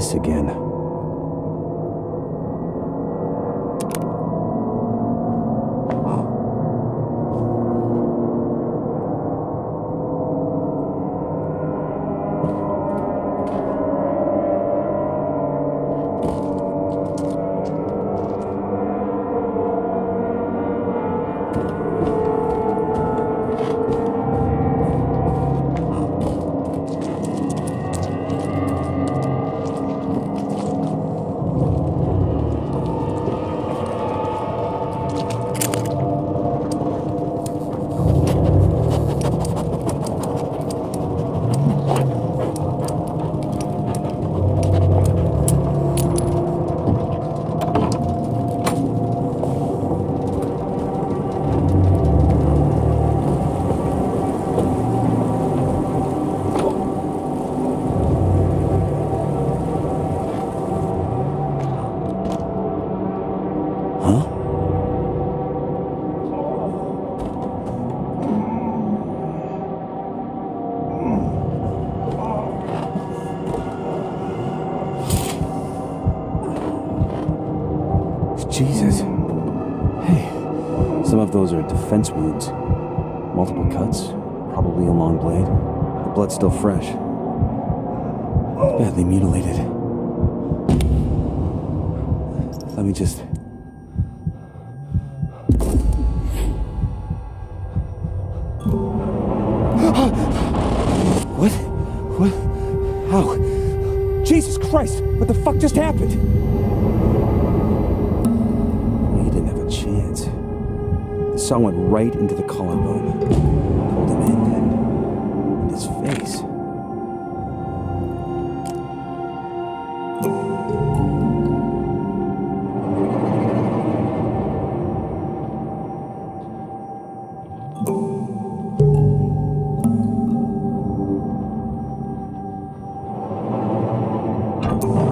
this again. Jesus. Hey, some of those are defense wounds. Multiple cuts, probably a long blade. The blood's still fresh. It's Badly mutilated. Let me just. What? What? How? Jesus Christ! What the fuck just happened? saw went right into the collarbone, pulled him in, and his face. Oh.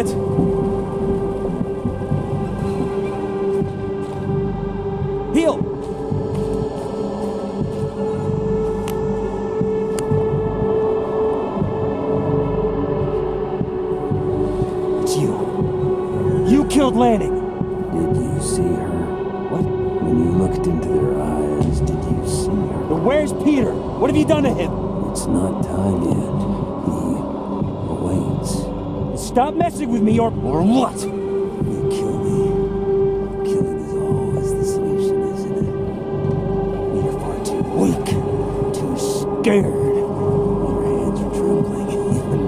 it. Heel. It's you. You killed Lanning. Did you see her? What? When you looked into their eyes, did you see her? But where's Peter? What have you done to him? It's not time yet. Stop messing with me or... or what? You kill me. Killing is always the solution, isn't it? You're far too weak, too scared. Your hands are trembling even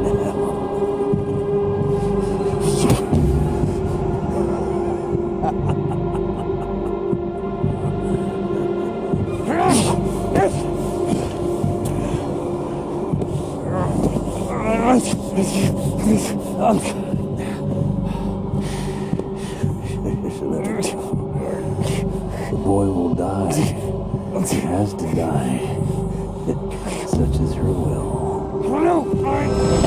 now. The boy will die. He has to die. Such is her will.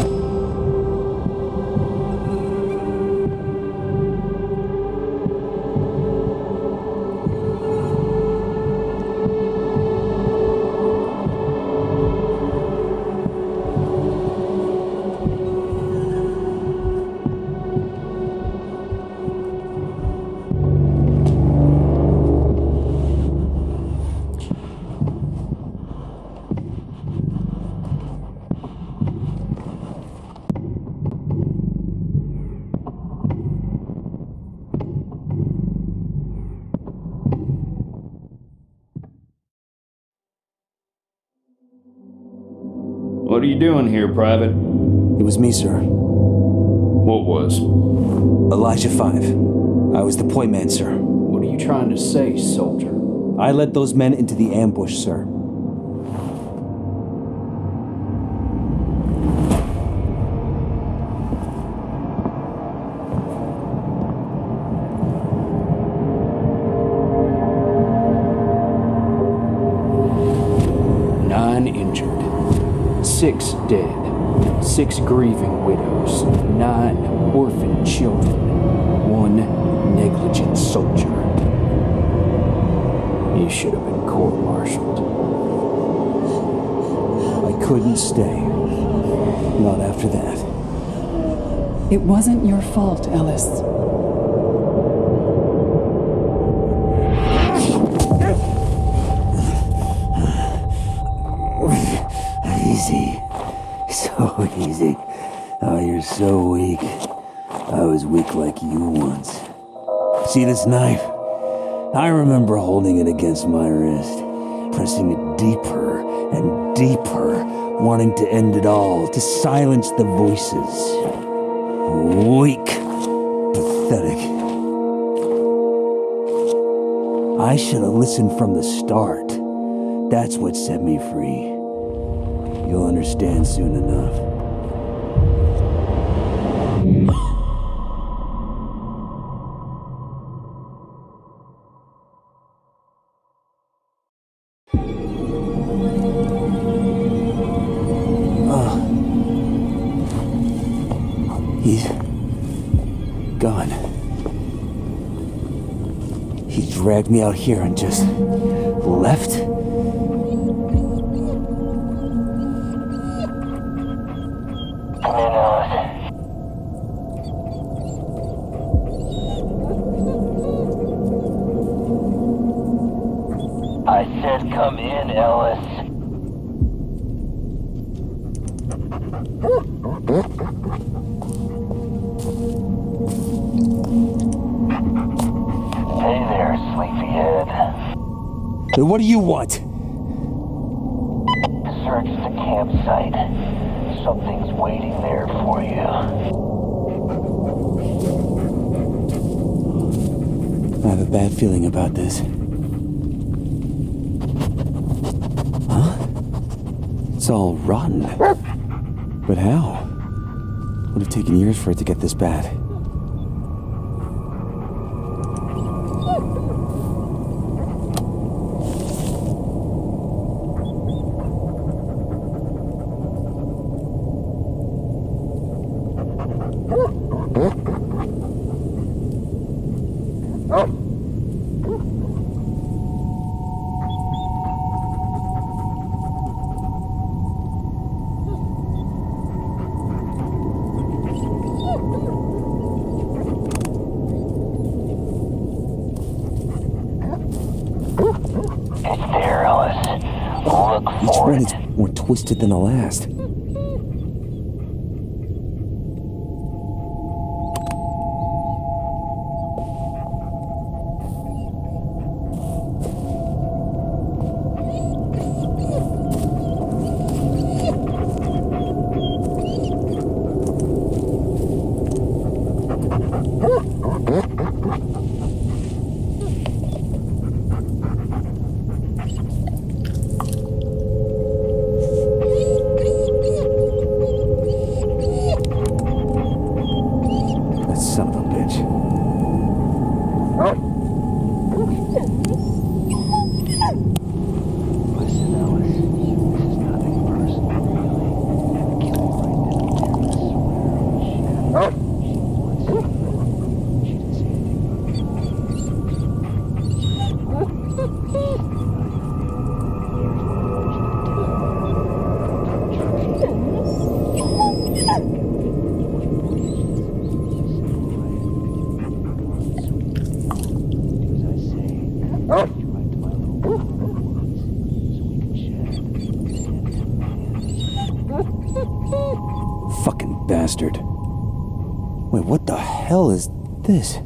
Doing here, Private? It was me, sir. What was? Elijah 5. I was the point man, sir. What are you trying to say, soldier? I led those men into the ambush, sir. Dead, six grieving widows, nine orphaned children, one negligent soldier. You should have been court martialed. I couldn't stay. Not after that. It wasn't your fault, Ellis. So easy. Oh, you're so weak. I was weak like you once. See this knife? I remember holding it against my wrist, pressing it deeper and deeper, wanting to end it all, to silence the voices. Weak. Pathetic. I should have listened from the start. That's what set me free. You'll understand soon enough. Ah. He's gone. He dragged me out here and just left? What do you want? Search the campsite. Something's waiting there for you. I have a bad feeling about this. It's all rotten. But how? Would have taken years for it to get this bad. Each one is more twisted than the last. Fucking bastard. Wait, what the hell is this?